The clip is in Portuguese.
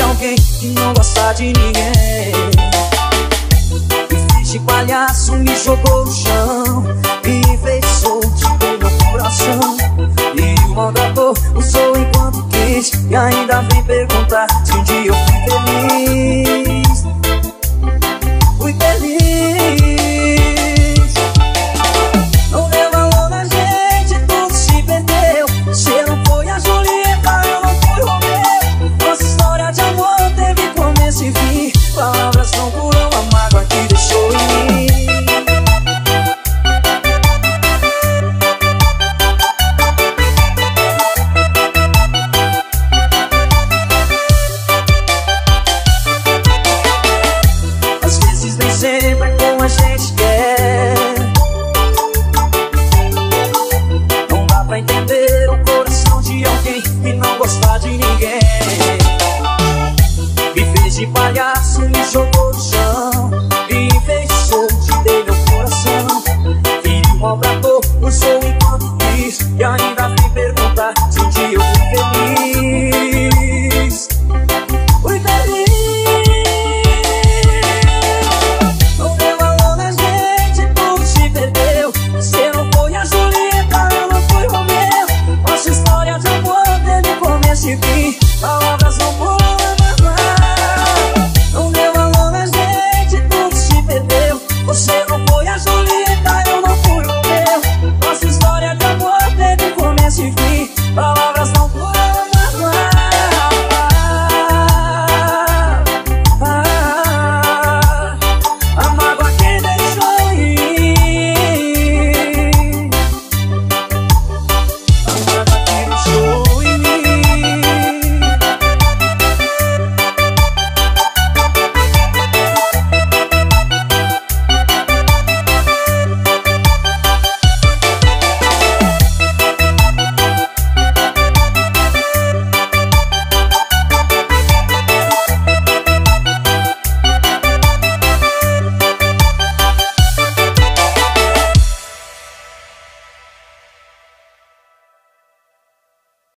alguém que não gosta de ninguém. Este palhaço me jogou no chão e fez solto meu coração. E o maltratou, usou enquanto quis E ainda vem perguntar se um dia eu fui feliz. me jogou no chão E deixou de ter meu coração. Filho obrador, o seu enquanto quis E ainda me perguntar se um dia eu fui feliz. Fui feliz. Não deu valor na gente, tudo se perdeu Você não fui a Julieta, eu não fui Romeu Nossa história de amor dele começo e fim. Palavras não foram